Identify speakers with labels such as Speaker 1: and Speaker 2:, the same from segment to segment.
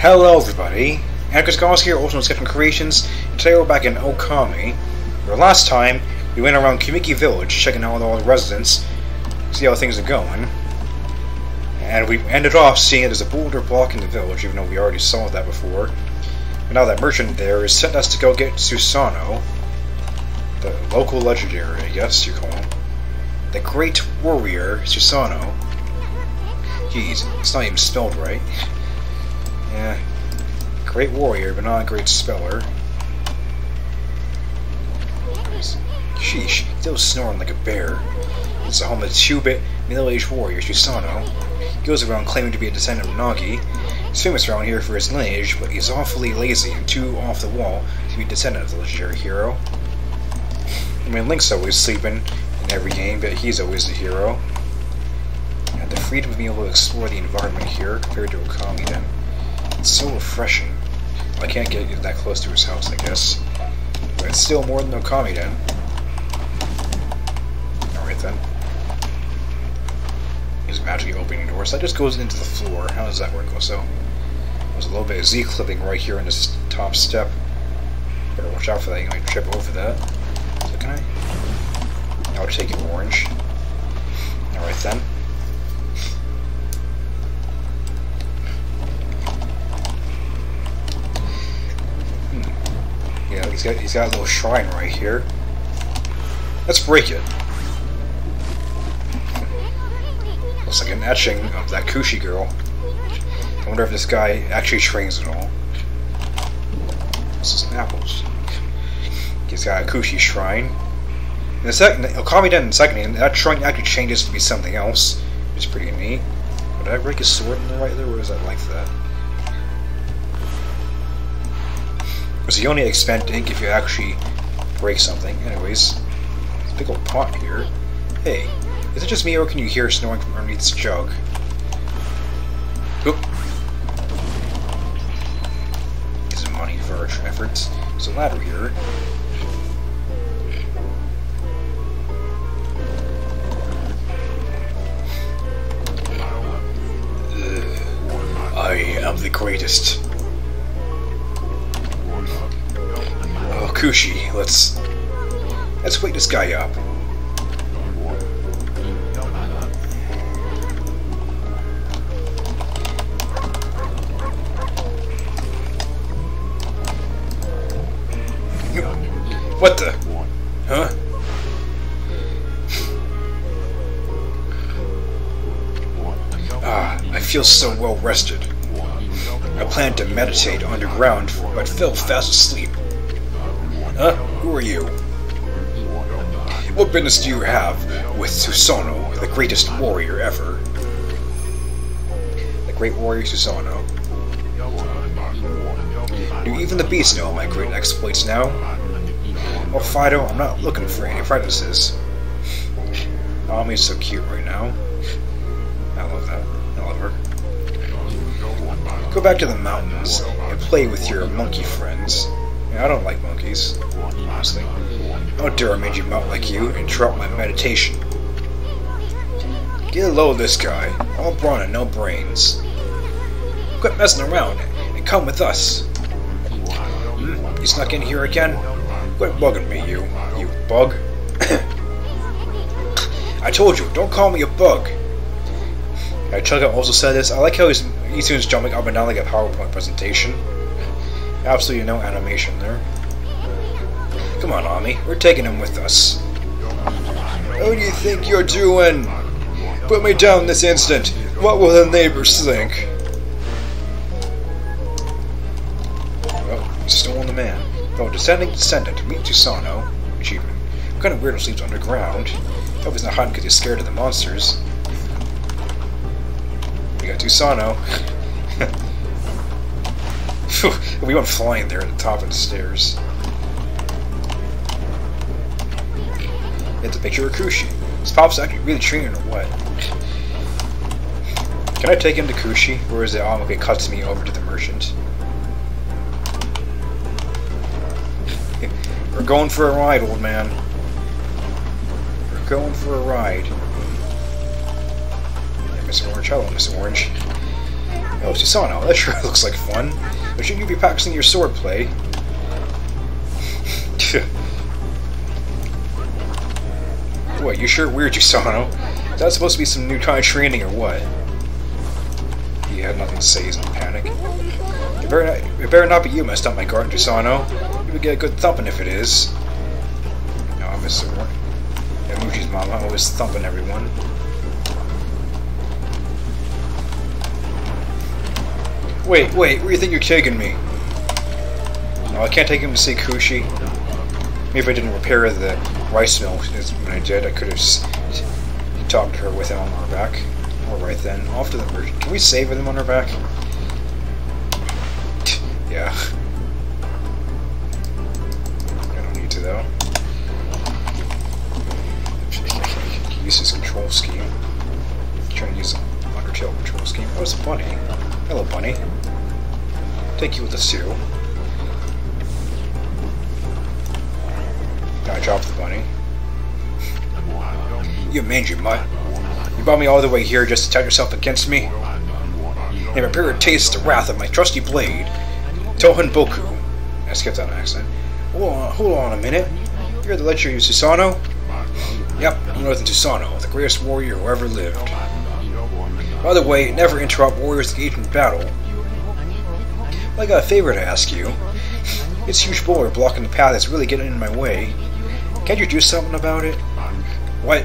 Speaker 1: Hello everybody, Anchor's Gauss here, also known as Captain Creations, and today we're back in Okami, where last time we went around Kamiki Village, checking out all the residents, see how things are going, and we ended off seeing it as a boulder blocking the village, even though we already saw that before. And now that merchant there is sent us to go get Susano, the local legendary, I guess you call him, the Great Warrior Susano. Jeez, it's not even spelled right. Yeah, great warrior, but not a great speller. Sheesh, still snoring like a bear. It's the home of two-bit middle-aged warrior Susano. He goes around claiming to be a descendant of Nagi. He's famous around here for his lineage, but he's awfully lazy and too off the wall to be a descendant of the legendary hero. I mean, Link's always sleeping in every game, but he's always the hero. And the freedom of being able to explore the environment here compared to Okami Den. It's so refreshing. I can't get that close to his house, I guess. But it's still more than Okami Den. Alright then. He's magically opening doors. That just goes into the floor. How does that work also? There's a little bit of Z clipping right here in this top step. Better watch out for that, you might trip over that. So can I? I'll take it orange. Alright then. Yeah, he's got he's got a little shrine right here. Let's break it. Looks like an etching of that Kushi girl. I wonder if this guy actually trains at all. This is apples. He's got a Kushi shrine. In the second, oh, Okami Den in the second, and that shrine actually changes to be something else. It's pretty neat. Did I break his sword in the right there, or is that like that? Because you only expend ink if you actually break something. Anyways, big old pot here. Hey, is it just me or can you hear snowing from underneath this jug? Oop. Get some money for our efforts. There's a ladder here. I am the greatest. Kushi, let's let's wake this guy up. What the? Huh? Ah, I feel so well rested. I plan to meditate underground, but fell fast asleep. Huh? Who are you? What business do you have with Susano, the greatest warrior ever? The great warrior Susano. Do even the beasts know my great exploits now? Oh, Fido, I'm not looking for any apprentices. Mommy's so cute right now. I love that. I love her. Go back to the mountains and play with your monkey friends. Yeah, I don't like monkeys, honestly. How dare I made you mount like you and interrupt my meditation? Get low this guy. All brawn and no brains. Quit messing around and come with us. Hmm? You snuck in here again? Quit bugging me, you, you bug. I told you, don't call me a bug. Yeah, Chugga also said this. I like how he's Issun's jumping up and down like a PowerPoint presentation. Absolutely no animation there. Come on, Ami, we're taking him with us. How do you think you're doing? Put me down this instant. What will the neighbors think? Oh, stolen the man. Oh, descending descendant. Meet Susano. Achievement. What kind of weirdo sleeps underground? Hope he's not hiding because he's scared of the monsters. We got Susano. we went flying there at the top of the stairs. It's a picture of Kushi. This pop's actually really training or what? Can I take him to Kushi, or is it all okay cuts me over to the merchant? We're going for a ride, old man. We're going for a ride. Miss Orange, hello, Miss Orange. Oh, Susano, that sure looks like fun. But shouldn't you be practicing your swordplay? what, you sure weird, Susano? Is that supposed to be some new kind of training or what? He had nothing to say, he's in panic. It better, not, it better not be you messed up my garden, Susano. You would get a good thumping if it is. No, I miss it. Yeah, Mushi's mom always thumping everyone. Wait, wait, where do you think you're taking me? No, I can't take him to see Kushi. Maybe if I didn't repair the rice mill when I did, I could have talked to her with him on our back. Alright then, off to the merchant. Can we save him on our back? yeah. I don't need to though. Use his control scheme. Trying to use Undertale control scheme. It's a bunny. Hello, bunny. Take you with the Sue. I dropped the bunny. You mangy mutt. You brought me all the way here just to tell yourself against me? And prepare to taste the wrath of my trusty blade, Touhou Boku. I skipped that accent. Hold on, hold on a minute. You're the lecturer of Susano? Yep, I'm Northern Susano, the greatest warrior who ever lived. By the way, never interrupt warriors engaged in battle. Well, I got a favor to ask you. This huge boulder blocking the path is really getting in my way. Can't you do something about it? What?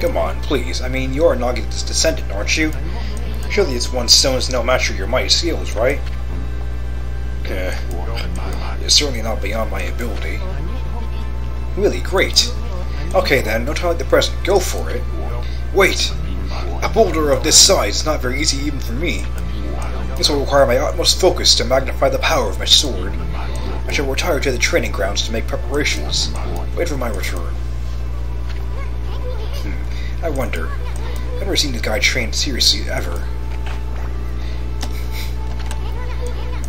Speaker 1: Come on, please. I mean, you're Nagi's descendant, aren't you? Surely this one stone is no match for your mighty skills, right? Eh, it's certainly not beyond my ability. Really, great. Okay then, no time like the present. Go for it. Wait! A boulder of this size is not very easy even for me. This will require my utmost focus to magnify the power of my sword. I shall retire to the training grounds to make preparations. Wait for my return. Hmm. I wonder. I've never seen this guy trained seriously ever.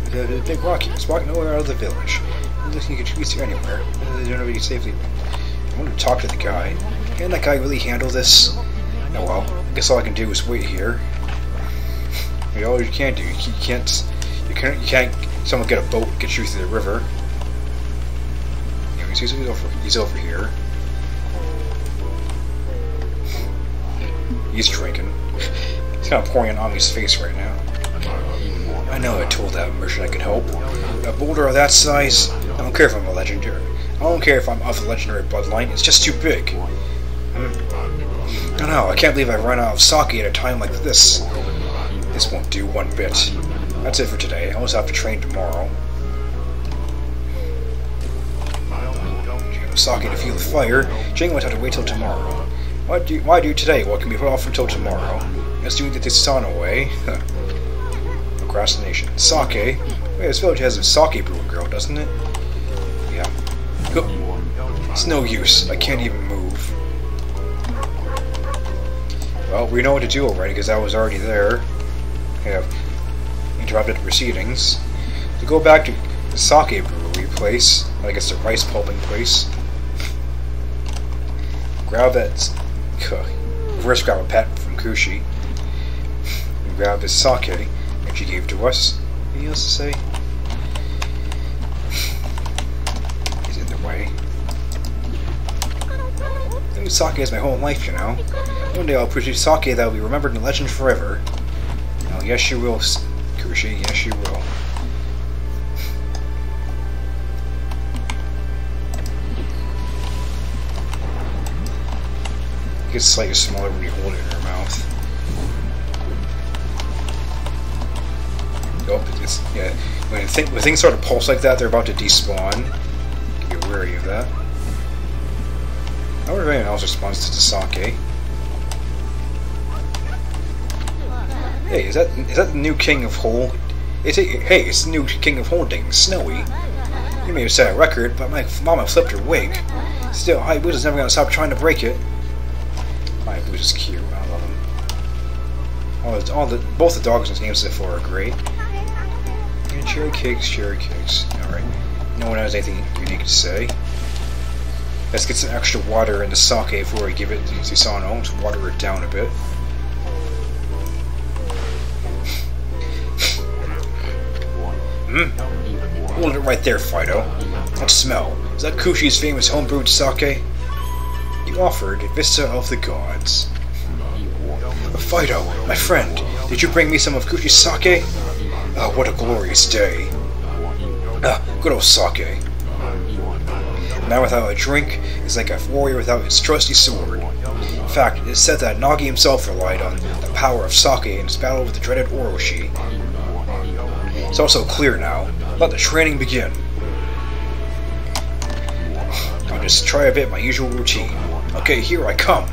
Speaker 1: The, the big rocky is walking nowhere out of the village. I don't think he could here anywhere. There's nobody safely. I want to talk to the guy. Can that guy really handle this? Oh well, I guess all I can do is wait here. I mean, all you can do, you can't, you can't, you can't. Someone get a boat and get you through the river. Anyways, he's over, he's over here. He's drinking. He's of pouring on Ami's face right now. I know I told that merchant I could help. A boulder of that size, I don't care if I'm a legendary. I don't care if I'm of the legendary bloodline, it's just too big. I don't know, I can't believe I've run out of sake at a time like this. This won't do one bit. That's it for today. I also have to train tomorrow. Sake to fuel the fire, Jing went have to wait till tomorrow. Why do why do today what can be put off until tomorrow? Let's do get this sun away. Procrastination. Sake. Wait, this village has a sake brewing girl, doesn't it? Yeah. It's no use. I can't even Well, we know what to do already, because I was already there. I have interrupted proceedings. To go back to the sake brewery place, I guess the rice pulping place. Grab that First grab a pet from Kushi. And grab his sake that she gave to us. Anything else to say? He's in the way. I knew sake is my whole life, you know. One day I'll produce sake that will be remembered in the legend forever. Oh, yes you will, Kushi, yes you will. gets slightly smaller when you hold it in your mouth. Oh, it's, yeah. When, when things start to pulse like that, they're about to despawn. Be wary of that. I wonder if anyone else responds to the sake. Hey, is that is that the new king of Hole? It's a, hey, it's the new king of Holding, Snowy. You may have set a record, but my mama flipped her wig. Still, Hayabusa's never gonna stop trying to break it. Hayabusa's is cute. I love him. All the, all the, both the dogs and names for are great. And cherry cakes, cherry cakes. Alright. No one has anything unique to say. Let's get some extra water in the sake before we give it to Susano to water it down a bit. Hmm? Hold it right there, Fido. That smell. Is that Kushi's famous homebrewed sake? You offered Vista of the Gods. Fido, my friend, did you bring me some of Kushi's sake? Oh, what a glorious day. Ah, good old sake. A man without a drink is like a warrior without his trusty sword. In fact, it is said that Nagi himself relied on the power of sake in his battle with the dreaded Orochi. It's also clear now. Let the training begin. I'll just try a bit my usual routine. Okay, here I come.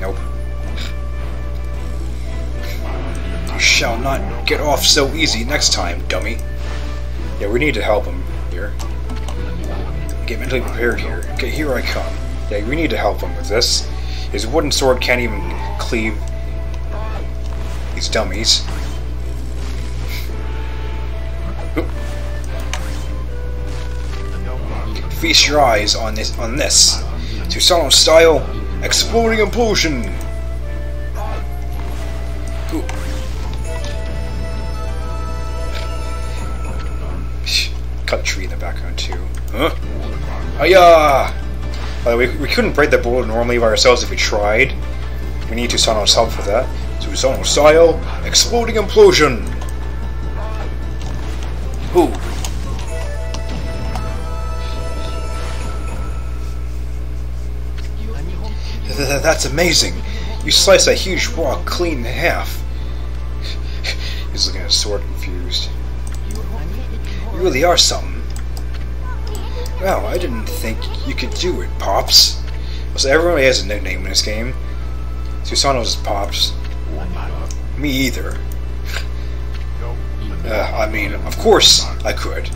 Speaker 1: Nope. You shall not get off so easy next time, dummy. Yeah, we need to help him here. Get mentally prepared here. Okay, here I come. Yeah, we need to help him with this. His wooden sword can't even cleave these dummies. Feast your eyes on this on this. Susano style exploding implosion. Oop. Cut tree in the background too. Huh? Hiya! Uh, we, we couldn't break the boulder normally by ourselves if we tried. We need to Susano's help for that. Susano style, exploding implosion! Ooh. Th that's amazing! You slice a huge rock clean in half. He's looking at his sword confused. You really are something. Well, I didn't think you could do it, Pops. So everybody has a nickname in this game. Susano's is Pops. Me either. Uh, I mean, of course I could.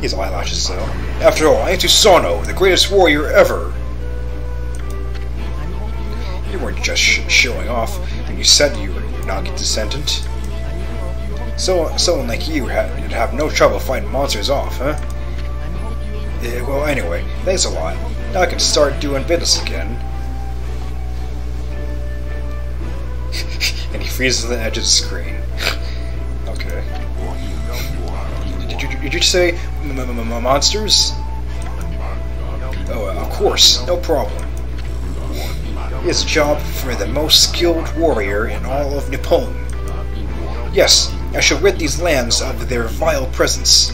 Speaker 1: His eyelashes, though. After all, I am Susano, the greatest warrior ever. You weren't just sh showing off when you said you were not descendant. So, someone like you would have no trouble fighting monsters off, huh? Well, anyway, thanks a lot. Now I can start doing business again. and he freezes the edge of the screen. okay. Did you, did you say monsters? Oh, of course, no problem. It's a job for the most skilled warrior in all of Nippon. Yes, I shall rid these lands of their vile presence.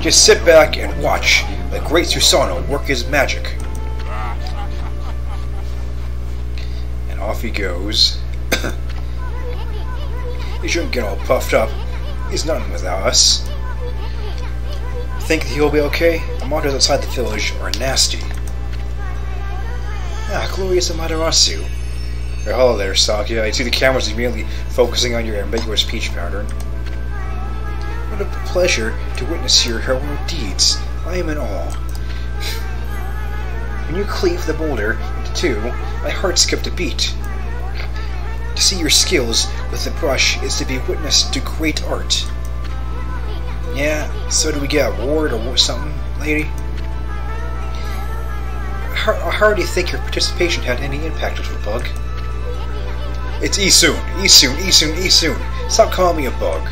Speaker 1: Just sit back and watch the great Susano work his magic. And off he goes. he shouldn't get all puffed up. He's nothing without us. Think he'll be okay? The monsters outside the village are nasty. Ah, Glorious Amaterasu. Oh, hello there, Saki. I see the cameras immediately focusing on your ambiguous peach pattern. What a pleasure to witness your heroic deeds. I am in awe. When you cleave the boulder into two, my heart skipped a beat. To see your skills with the brush is to be witness to great art. Yeah, so do we get a reward or something, lady? Do you think your participation had any impact, little bug? It's Issun, Issun, Issun, Issun. Stop calling me a bug.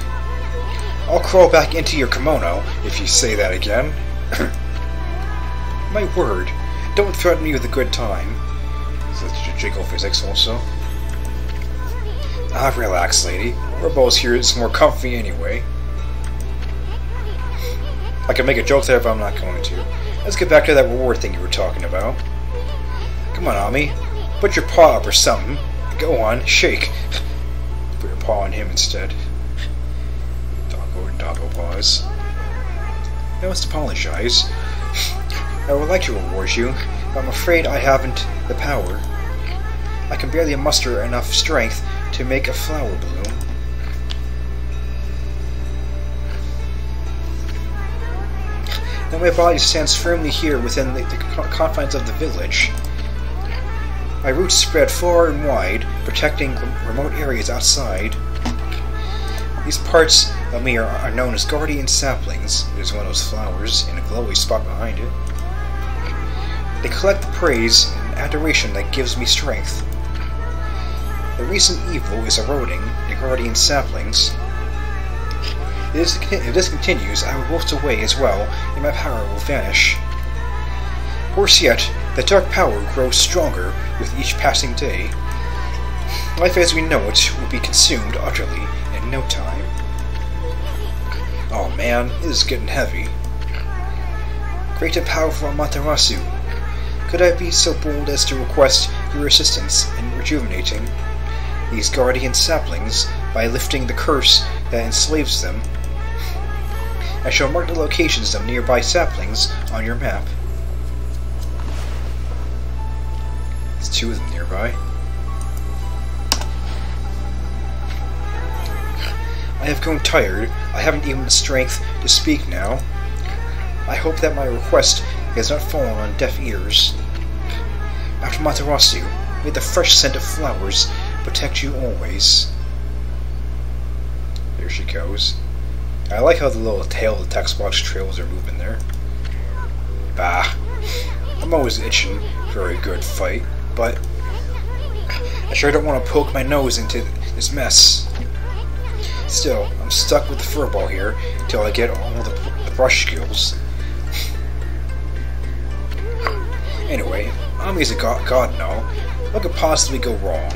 Speaker 1: I'll crawl back into your kimono if you say that again. My word, don't threaten me with a good time. That jiggle physics also? Ah, relax, lady. We're both here, it's more comfy anyway. I can make a joke there, but I'm not going to. Let's get back to that reward thing you were talking about. Come on, Ami. Put your paw up or something. Go on, shake. Put your paw on him instead. Doggo and doggo paws. I must apologize. I would like to reward you, but I'm afraid I haven't the power. I can barely muster enough strength to make a flower bloom. Now my body stands firmly here within the, the confines of the village. My roots spread far and wide, protecting remote areas outside. These parts of me are, are known as guardian saplings. There's one of those flowers in a glowy spot behind it. They collect the praise and adoration that gives me strength. The recent evil is eroding the guardian saplings. If this continues, I will wilt away as well, and my power will vanish. Worse yet, the dark power grows stronger with each passing day. Life as we know it will be consumed utterly in no time. Oh man, it is getting heavy. Great and powerful Amaterasu, could I be so bold as to request your assistance in rejuvenating these guardian saplings by lifting the curse that enslaves them? I shall mark the locations of nearby saplings on your map. Two of them nearby. I have grown tired. I haven't even the strength to speak now. I hope that my request has not fallen on deaf ears. After Materasu, may the fresh scent of flowers protect you always. There she goes. I like how the little tail of the text box trails are moving there. Bah. I'm always itching for a good fight, but I sure don't want to poke my nose into this mess. Still, I'm stuck with the furball here until I get all the, brush skills. anyway, Ami's a god, god now. What could possibly go wrong?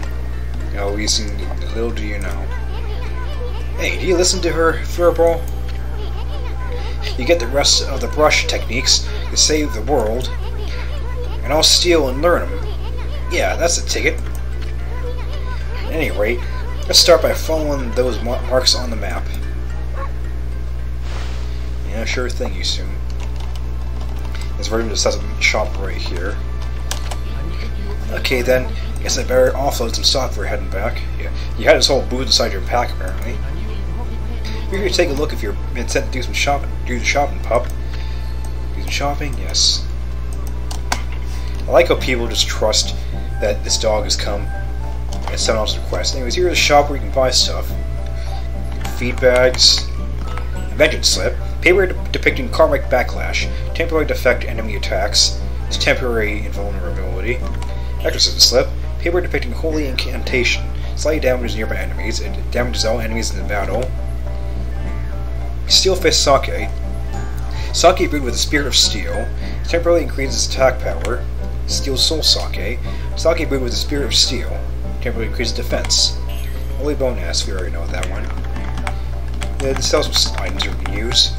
Speaker 1: You know, seen little do you know. Hey, do you listen to her, furball? You get the rest of the brush techniques to save the world, and I'll steal and learn them. Yeah, that's a ticket. At any rate, let's start by following those marks on the map. Yeah, sure thing, you soon. This version just has a shop right here. Okay then, I guess I better offload some software heading back. Yeah, you had this whole booth inside your pack apparently. You're here to take a look if you're intent to do some shopping. Do the shopping, pup. Do some shopping? Yes. I like how people just trust that this dog has come at someone else's request. Anyways, here's a shop where you can buy stuff. Feed bags, vengeance slip, paper de depicting karmic backlash, temporary defect enemy attacks, temporary invulnerability, exorcism slip, paper depicting holy incantation, slightly damages nearby enemies, it damages all enemies in the battle. Steel Fist Sake, Sake brewed with the spirit of steel, temporarily increases attack power. Steel Soul Sake, Sake brewed with the spirit of steel, temporarily increases defense. Holy Bone S, we already know that one. Tells some items you can use.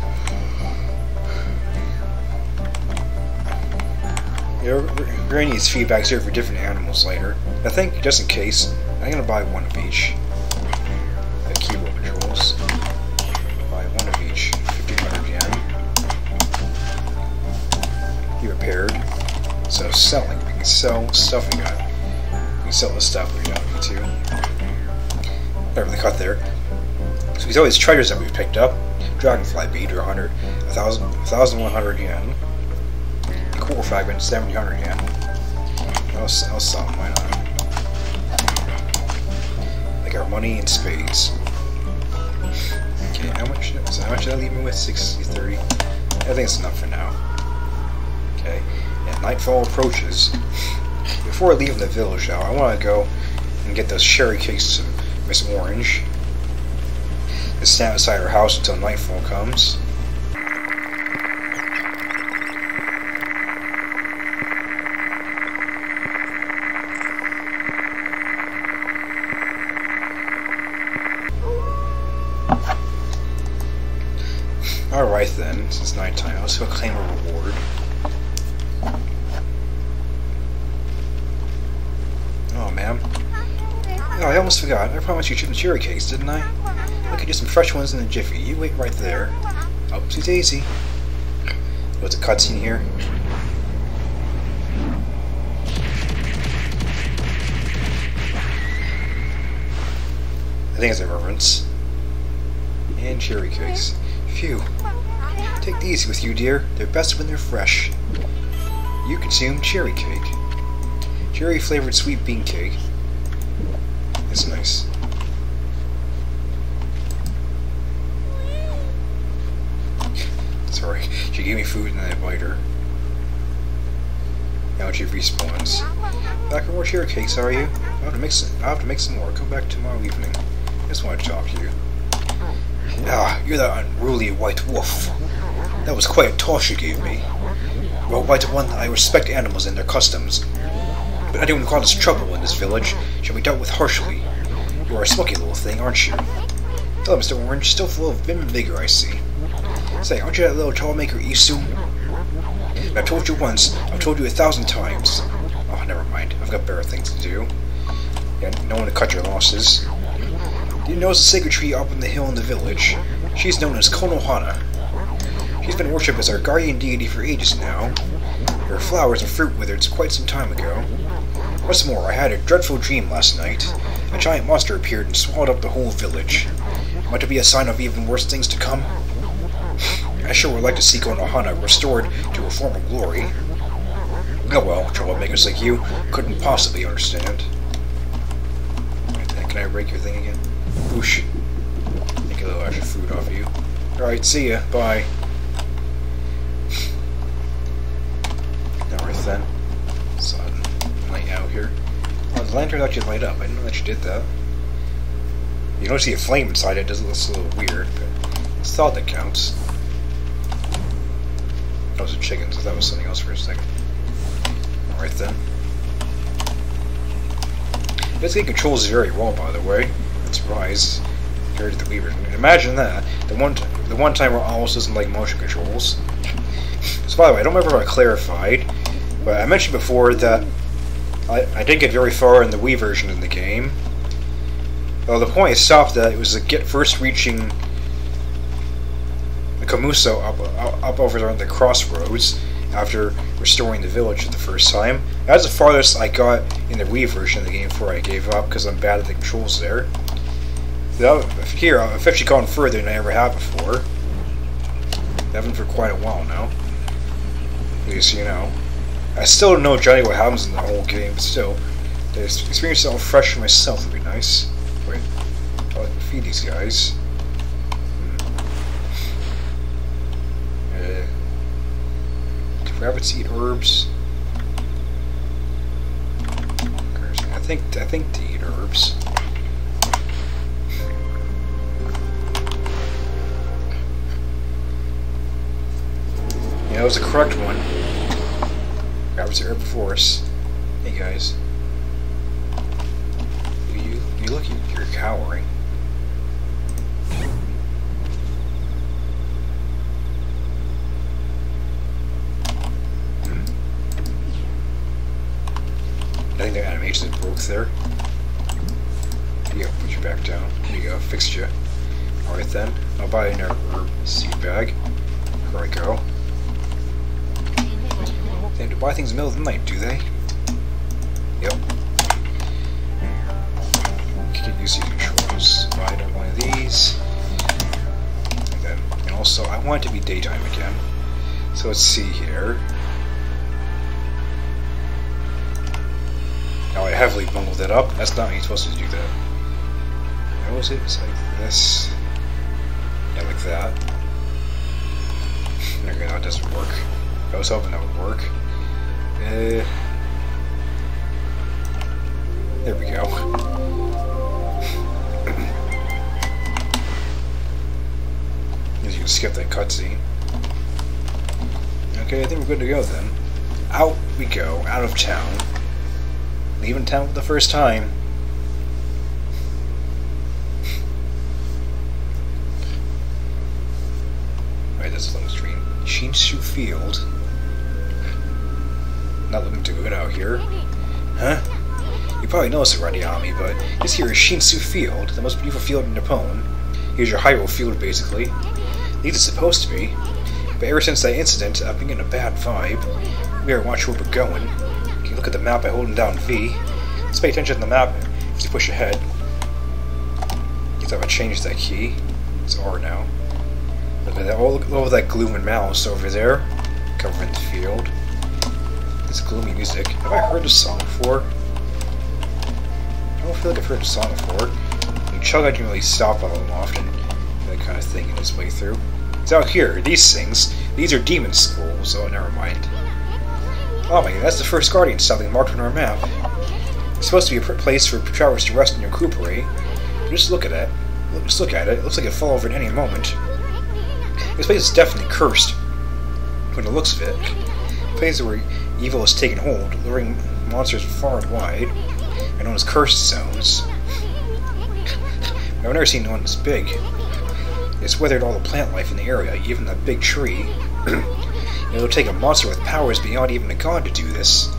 Speaker 1: Yeah, we're going to need feedbags here for different animals later. I think, just in case, I'm to buy one of each. The keyboard controls. Buy one of each. 1500 yen. Be repaired. So, selling. We can sell stuff we got. We can sell the stuff we don't need to. They cut there. So these all these treasures that we've picked up. Dragonfly bead, or 100, 1,000, 1,100 yen. Core fragment, 700 yen. I'll, I'll sell them, why not? Like our money in spades. Okay, how much, so how much did I leave me with? 60, 30? I think it's enough for now. Okay, nightfall approaches. Before leaving the village though, I want to go and get those cherry cakes of Miss Orange And stand beside her house until nightfall comes. Alright then, since nighttime, let's go claim a reward. Oh man. Oh, I almost forgot. I promised you chicken cherry cakes, didn't I? I could get some fresh ones in a jiffy. You wait right there. Oh, Oopsie daisy. What's a cutscene here? I think it's a reverence. And cherry cakes. Phew. Take these with you, dear. They're best when they're fresh. You consume cherry cake. Cherry flavored sweet bean cake. It's nice. Sorry, she gave me food and I bite her. Now she respawns. Back for more cheer cakes, are you? I have to make some. I have to make some more. Come back tomorrow evening. Just want to talk to you. Ah, you're that unruly white wolf. That was quite a toss you gave me. Well, white one, I respect animals and their customs. But anyone who causes trouble in this village shall be dealt with harshly. You are a smoky little thing, aren't you? Hello, Mr. Orange. You're still full of vim and vigor, I see. Say, aren't you that little troublemaker Issun? I've told you once, I've told you a thousand times. Oh, never mind. I've got better things to do. Yeah, no one to cut your losses. Do you notice the sacred tree up on the hill in the village? She's known as Konohana. She's been worshipped as our guardian deity for ages now. Her flowers and fruit withered quite some time ago. What's more, I had a dreadful dream last night. A giant monster appeared and swallowed up the whole village. Might it be a sign of even worse things to come? I sure would like to see Konohana restored to her former glory. Oh well, troublemakers like you couldn't possibly understand. Can I break your thing again? Oh, Whoosh. Make a little extra food off of you. Alright, see ya. Bye. Then. Sun. Light out here. Oh, the lantern actually light up. I didn't know that you did that. You don't see a flame inside it, does it look a little weird, but it's thought that counts. That was a chicken, so that was something else for a second. Alright then. This game controls very well, by the way. It's Rise compared to the Weaver. Imagine that. The one the one time where almost doesn't like motion controls. So by the way, I don't remember if I clarified, but I mentioned before that I, I didn't get very far in the Wii version of the game. Well, the point is I stopped at was to get first reaching the Komuso up, up over there on the crossroads after restoring the village for the first time. That's the farthest I got in the Wii version of the game before I gave up because I'm bad at the controls there. Here, I've actually gone further than I ever have before. I haven't for quite a while now. At least, you know. I still don't know exactly what happens in the whole game, but still. To experience something fresh for myself would be nice. Wait, I'll feed these guys. Hmm. Uh, rabbits eat herbs. I think I think they eat herbs. Yeah, that was the correct one. Rabbits are force. Hey guys. You you look you're cowering. Hmm? I think the animation broke there. Yeah, put you back down. There you go, fixed you. Alright then, I'll buy another herb seed bag. Here I go. They have to buy things in the middle of the night, do they? Yep. Used to controls. Buy one of these. And then, and also, I want it to be daytime again. So let's see here. Now I heavily bungled it up. That's not how you're supposed to do that. How was it? It's like this. Yeah, like that. Okay, that doesn't work. I was hoping that would work. Uh, there we go. You can skip that cutscene. Okay, I think we're good to go then. Out we go, out of town. Leaving town for the first time. Alright, that's a long stream. Shinshu Field. Not looking too good out here. Huh? You probably noticed it already, Ami, but this here is Shinshu Field, the most beautiful field in Nippon. Here's your Hyrule Field, basically. Least it's supposed to be. But ever since that incident, I've been getting a bad vibe. We better watch where we're going. You look at the map by holding down V. Let's pay attention to the map as you push ahead. Thought I changed that key. It's R now. Look at that, oh, all, all that gloom and malice over there, covering the field. This gloomy music. Have I heard this song before? I don't feel like I've heard this song before. Mean, Chug I didn't really stop on them often, that kind of thing in his playthrough. It's out here, these things. These are demon scrolls, oh never mind. Oh my god, that's the first Guardian something marked on our map. It's supposed to be a place for travelers to rest and recuperate. Just look at it. Just look at it. It looks like it'll fall over at any moment. This place is definitely cursed. From the looks of it. A place where evil has taken hold, luring monsters far and wide, and known as cursed zones. I've never seen one this big. It's weathered all the plant life in the area, even that big tree. It'll take a monster with powers beyond even a god to do this.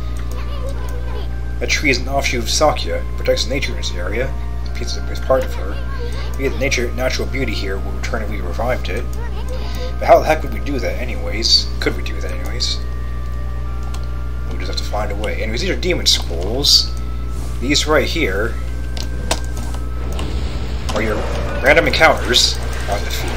Speaker 1: That tree is an offshoot of Sakuya, it protects nature in this area, it's part of her. Get the nature, natural beauty here will return if we revived it. But how the heck would we do that anyways? Could we do that just have to find a way. Anyways, these are demon scrolls. These right here are your random encounters on the field.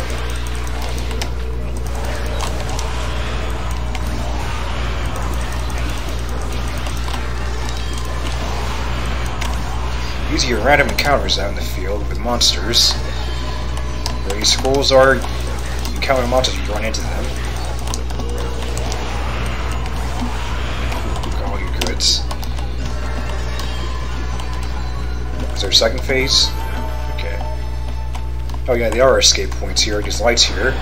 Speaker 1: These are your random encounters out in the field with monsters. Where these scrolls are, you encounter monsters, you run into them. A second phase? Okay. Oh yeah, there are escape points here, there's lights here.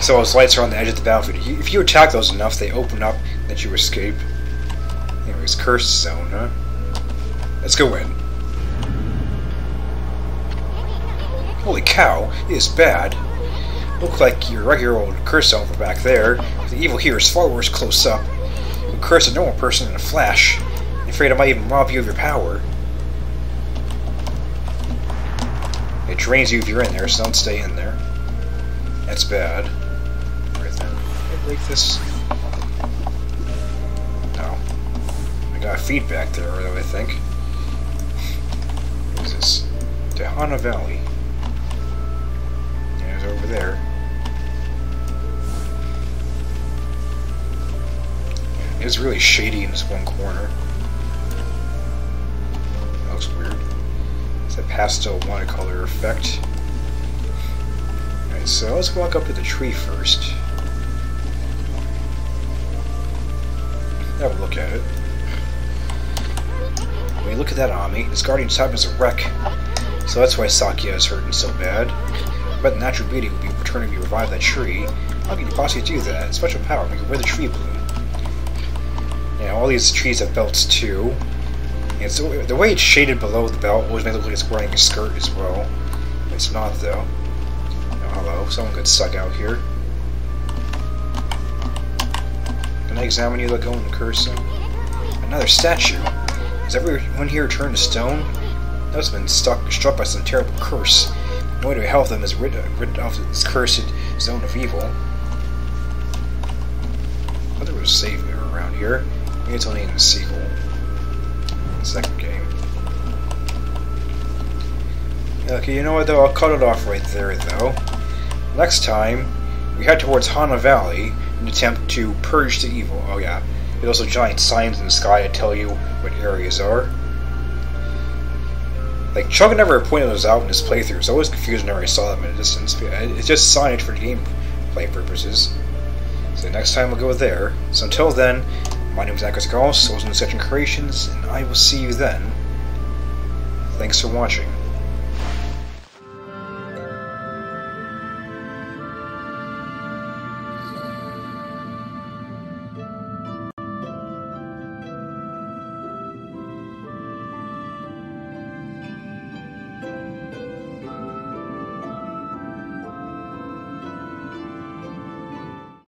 Speaker 1: So those lights are on the edge of the battlefield. If you attack those enough, they open up, let you escape. Anyways, cursed zone, huh? Let's go in. Holy cow, it is bad. Look like your regular old curse over back there. The evil here is far worse close up. You curse a normal person in a flash. I'm afraid I might even rob you of your power. It drains you if you're in there, so don't stay in there. That's bad. Right. Can I break this? No. I got feedback there, I think. What is this? Dahana Valley It's over there. It's really shady in this one corner. That looks weird. A pastel watercolor effect. Alright, so let's walk up to the tree first. Have a look at it. When you look at that army, this guardian type is a wreck. So that's why Sakuya is hurting so bad. But the natural beauty would be returning to revive that tree. How can you possibly do that? Special power, make it where the tree bloom. Yeah, all these trees have belts too. And so the way it's shaded below the belt always makes it look like it's wearing a skirt as well. It's not though. Oh, hello, someone could suck out here. Can I examine you going in cursing? Another statue. Is everyone here turned to stone? That has been stuck, struck by some terrible curse. No way to help them is rid, rid of this cursed zone of evil. I there was a mirror around here. Maybe it's only in the sequel. The second game. Okay, you know what though? I'll cut it off right there though. Next time, we head towards Hana Valley in attempt to purge the evil. Oh yeah. There's also giant signs in the sky that tell you what areas are. Like, Chuck never pointed those out in his playthroughs. So I was confused whenever I saw them in a distance. It's just signage for gameplay purposes. So next time we'll go there. So until then, my name is Akos Gauss, I was in the Section Creations, and I will see you then. Thanks for watching.